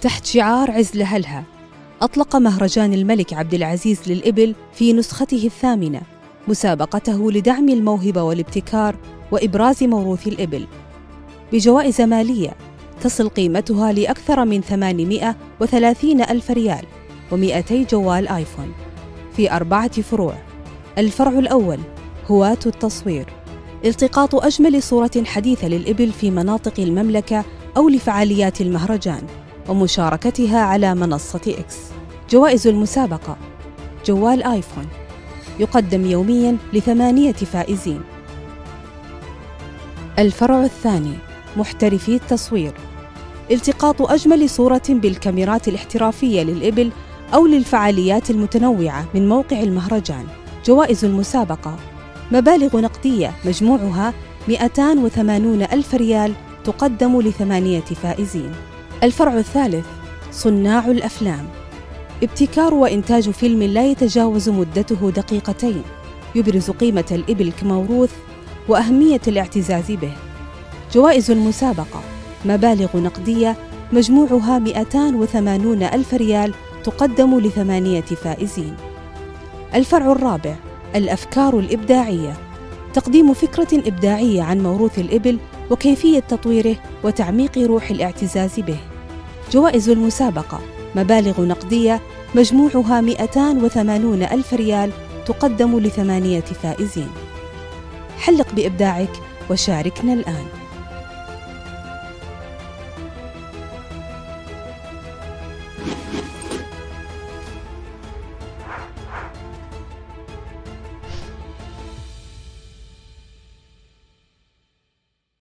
تحت شعار عز لهلها. أطلق مهرجان الملك عبد العزيز للإبل في نسخته الثامنة مسابقته لدعم الموهبة والابتكار وإبراز موروث الإبل. بجوائز مالية تصل قيمتها لأكثر من 830 ألف ريال و200 جوال آيفون. في أربعة فروع الفرع الأول هواة التصوير. التقاط أجمل صورة حديثة للإبل في مناطق المملكة أو لفعاليات المهرجان. ومشاركتها على منصة إكس جوائز المسابقة. جوال آيفون. يقدم يومياً لثمانية فائزين. الفرع الثاني. محترفي التصوير. التقاط أجمل صورة بالكاميرات الاحترافية للإبل أو للفعاليات المتنوعة من موقع المهرجان. جوائز المسابقة. مبالغ نقدية مجموعها 280 ألف ريال تقدم لثمانية فائزين. الفرع الثالث صناع الأفلام. ابتكار وإنتاج فيلم لا يتجاوز مدته دقيقتين. يبرز قيمة الإبل كموروث وأهمية الاعتزاز به. جوائز المسابقة مبالغ نقدية مجموعها 280 ألف ريال تقدم لثمانية فائزين. الفرع الرابع الأفكار الإبداعية. تقديم فكرة إبداعية عن موروث الإبل وكيفية تطويره وتعميق روح الاعتزاز به. جوائز المسابقة. مبالغ نقدية مجموعها 280 ألف ريال تقدم لثمانية فائزين. حلق بإبداعك وشاركنا الآن.